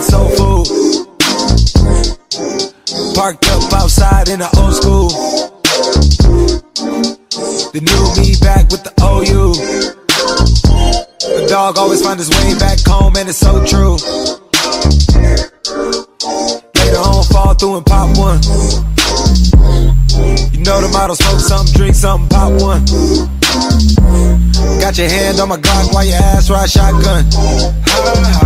like soul food. Parked up outside in the old school. The new me back with the OU. The dog always find his way back home, and it's so true. Later on, fall through and pop one. You know the model, smoke something, drink something, pop one. Got your hand on my Glock while your ass ride shotgun.